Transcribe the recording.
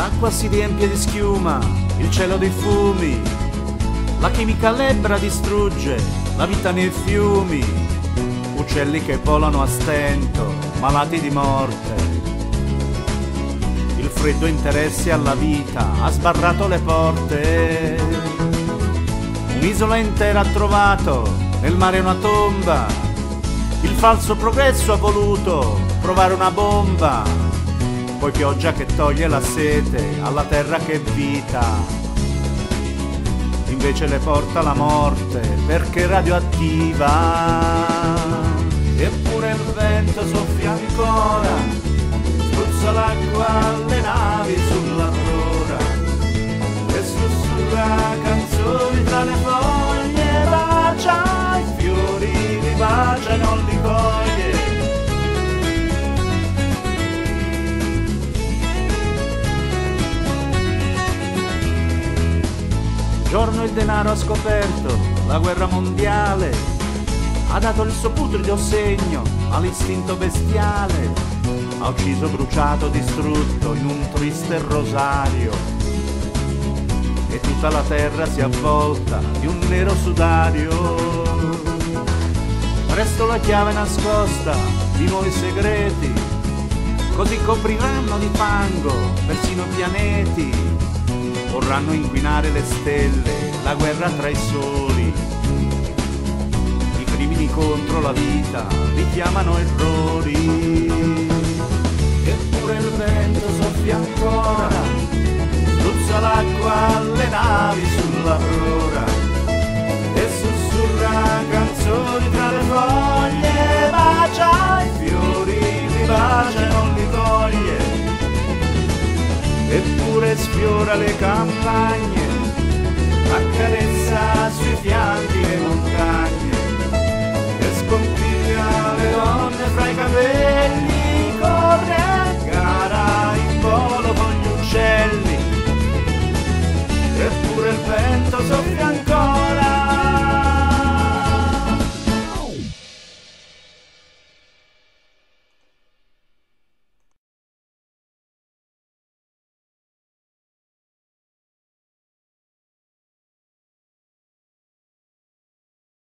L'acqua si riempie di schiuma, il cielo dei fumi, la chimica lebbra distrugge la vita nei fiumi, uccelli che volano a stento, malati di morte. Il freddo interessi alla vita ha sbarrato le porte. Un'isola intera ha trovato nel mare una tomba. Il falso progresso ha voluto provare una bomba. Poi pioggia che toglie la sete alla terra che vita. Invece le porta la morte perché radioattiva. Eppure il vento soffia ancora, spruzza l'acqua alle navi sulla prora e sussurra canzoni tra le foglie, bacia i fiori, li bacia e non Giorno il denaro ha scoperto la guerra mondiale, ha dato il suo putrido segno all'istinto bestiale, ha ucciso, bruciato, distrutto in un triste rosario. E tutta la terra si avvolta di un nero sudario. Presto la chiave nascosta di nuovi segreti, così copriranno di fango persino i pianeti, vorranno inquinare le stelle, la guerra tra i soli. I crimini contro la vita li chiamano errori. Eppure il vento soffia ancora, spruzza l'acqua alle navi eppure sfiora le campagne, accarezza